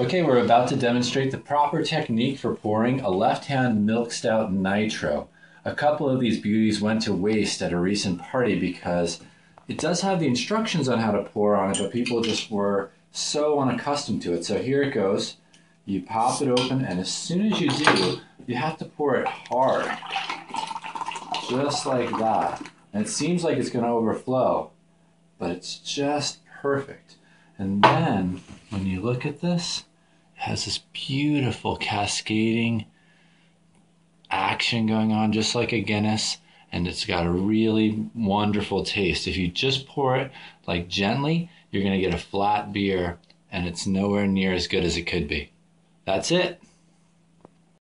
Okay, we're about to demonstrate the proper technique for pouring a left-hand milk stout nitro. A couple of these beauties went to waste at a recent party because it does have the instructions on how to pour on it, but people just were so unaccustomed to it. So here it goes. You pop it open, and as soon as you do, you have to pour it hard. Just like that. And it seems like it's going to overflow, but it's just perfect. And then look at this, it has this beautiful cascading action going on, just like a Guinness. And it's got a really wonderful taste. If you just pour it like gently, you're going to get a flat beer, and it's nowhere near as good as it could be. That's it.